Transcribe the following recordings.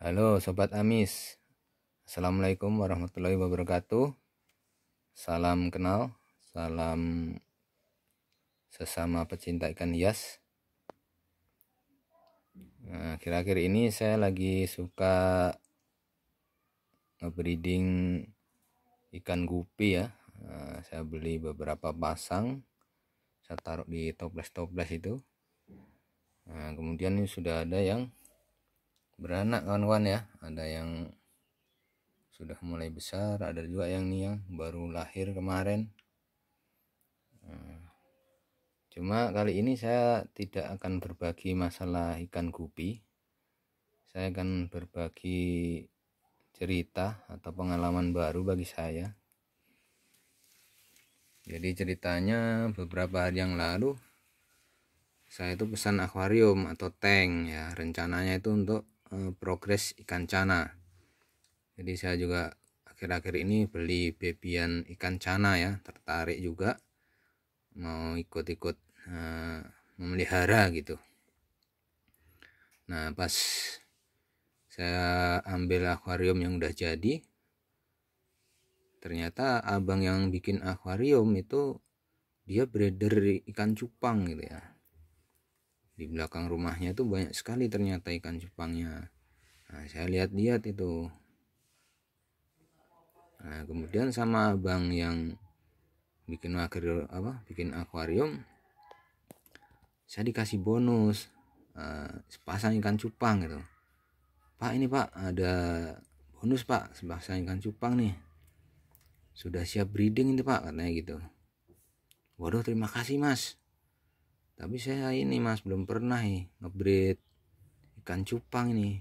Halo Sobat Amis. Assalamualaikum warahmatullahi wabarakatuh. Salam kenal Salam sesama pecinta ikan hias. Nah, Akhir-akhir ini saya lagi suka ngebreeding ikan gupi ya. Nah, Saya beli beberapa pasang Saya taruh di toples-toples itu. Nah, kemudian ini sudah ada yang beranak kawan-kawan ya. Ada yang sudah mulai besar ada juga yang nih yang baru lahir kemarin. Nah, cuma kali ini saya tidak akan berbagi masalah ikan gupi. Saya akan berbagi cerita atau pengalaman baru bagi saya. Jadi ceritanya beberapa hari yang lalu saya itu pesan akuarium atau tank ya. Rencananya itu untuk Eh, progres ikan cana. Jadi saya juga akhir-akhir ini beli bebian ikan cana ya tertarik juga mau ikut-ikut uh, memelihara gitu. Nah pas saya ambil akuarium yang udah jadi ternyata abang yang bikin akuarium itu dia breeder ikan cupang gitu ya di belakang rumahnya itu banyak sekali ternyata ikan cupangnya. Nah, saya lihat-lihat itu. Nah kemudian sama abang yang bikin akuarium apa bikin akuarium saya dikasih bonus uh, sepasang ikan cupang gitu. Pak ini pak ada bonus pak sepasang ikan cupang nih. Sudah siap breeding ini pak katanya gitu. Waduh terima kasih mas tapi saya ini mas belum pernah nih ngebreed ikan cupang ini.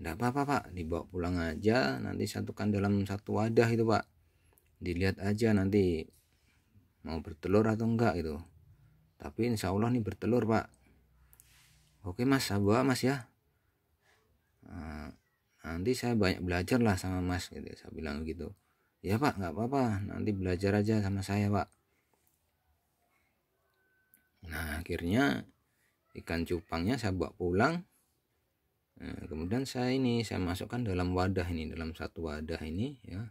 Tidak apa-apa pak. Dibawa pulang aja nanti satukan dalam satu wadah itu pak. Dilihat aja nanti mau bertelur atau enggak gitu. Tapi insya Allah nih bertelur pak. Oke mas saya bawa mas ya. Nah, nanti saya banyak belajar lah sama mas gitu. Saya bilang gitu. Ya pak nggak apa-apa. Nanti belajar aja sama saya pak nah akhirnya ikan cupangnya saya bawa pulang. Nah, kemudian saya ini saya masukkan dalam wadah ini dalam satu wadah ini ya.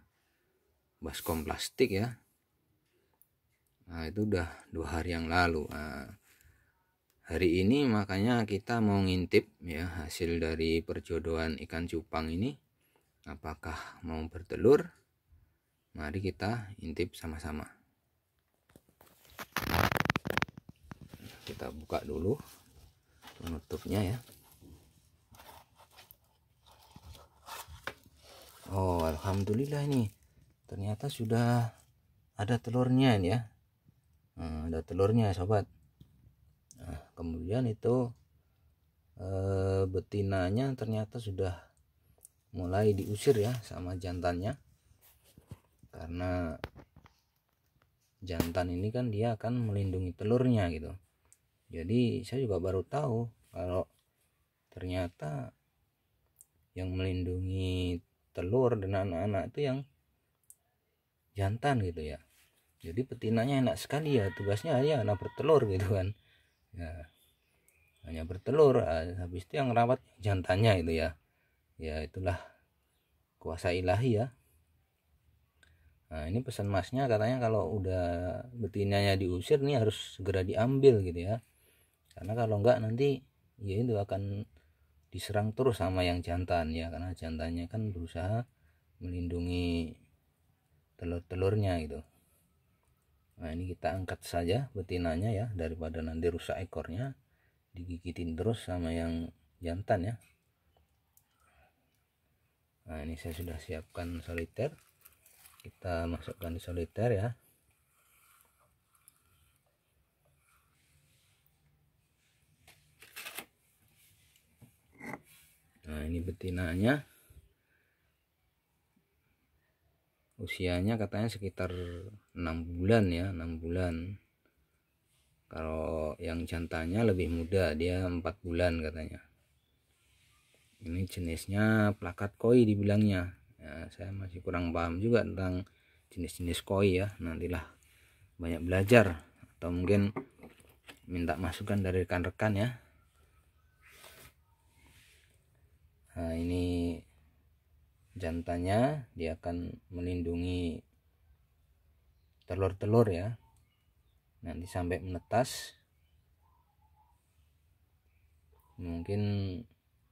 Baskom plastik ya. Nah itu udah dua hari yang lalu. Nah, hari ini makanya kita mau ngintip ya hasil dari perjodohan ikan cupang ini. Apakah mau bertelur? Mari kita intip sama-sama kita buka dulu penutupnya ya. Oh Alhamdulillah ini. Ternyata sudah ada telurnya ini ya. Nah, ada telurnya sobat. Nah, kemudian itu e, betinanya ternyata sudah mulai diusir ya sama jantannya. Karena jantan ini kan dia akan melindungi telurnya gitu jadi saya juga baru tahu kalau ternyata yang melindungi telur dan anak-anak itu yang jantan gitu ya. Jadi betinanya enak sekali ya tugasnya hanya anak bertelur gitu kan. Ya hanya bertelur ah, habis itu yang rawat jantannya itu ya. Ya itulah kuasa ilahi ya. Nah ini pesan masnya katanya kalau udah betinanya diusir nih harus segera diambil gitu ya karena kalau enggak nanti ya itu akan diserang terus sama yang jantan ya. Karena jantannya kan berusaha melindungi telur-telurnya gitu. Nah ini kita angkat saja betinanya ya daripada nanti rusak ekornya digigitin terus sama yang jantan ya. Nah ini saya sudah siapkan soliter. Kita masukkan soliter ya nah ini betinanya usianya katanya sekitar enam bulan ya enam bulan. Kalau yang jantannya lebih muda dia empat bulan katanya. Ini jenisnya plakat koi dibilangnya. Ya, saya masih kurang paham juga tentang jenis-jenis koi ya. Nantilah banyak belajar atau mungkin minta masukan dari rekan-rekan ya nah ini jantannya dia akan melindungi telur-telur ya. Nanti sampai menetas. Mungkin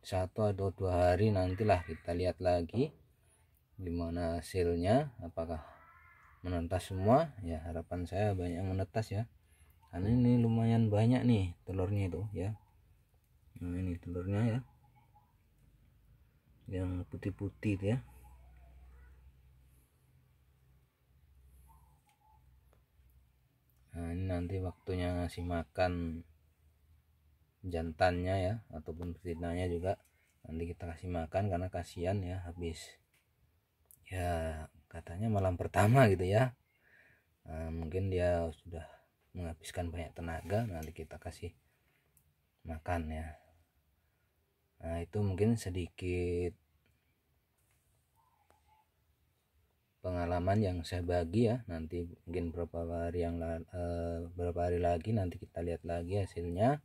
satu atau dua hari nantilah kita lihat lagi gimana hasilnya apakah menetas semua. Ya harapan saya banyak menetas ya. Karena ini lumayan banyak nih telurnya itu ya. Nah ini telurnya ya yang putih-putih ya. Nah ini nanti waktunya ngasih makan jantannya ya ataupun betinanya juga. Nanti kita kasih makan karena kasihan ya habis. Ya katanya malam pertama gitu ya. Nah, mungkin dia sudah menghabiskan banyak tenaga nanti kita kasih makan ya nah itu mungkin sedikit pengalaman yang saya bagi ya. Nanti mungkin beberapa hari yang uh, beberapa hari lagi nanti kita lihat lagi hasilnya.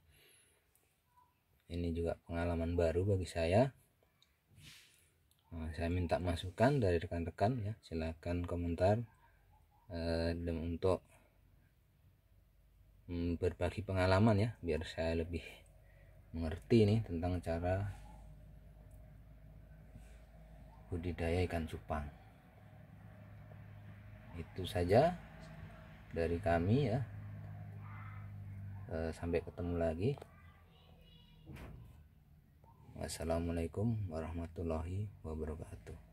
Ini juga pengalaman baru bagi saya. Nah, saya minta masukan dari rekan-rekan ya. Silahkan komentar dan untuk mm, berbagi pengalaman ya biar saya lebih mengerti nih tentang cara budidaya ikan cupang. Itu saja dari kami ya. Eh, sampai ketemu lagi. Wassalamualaikum warahmatullahi wabarakatuh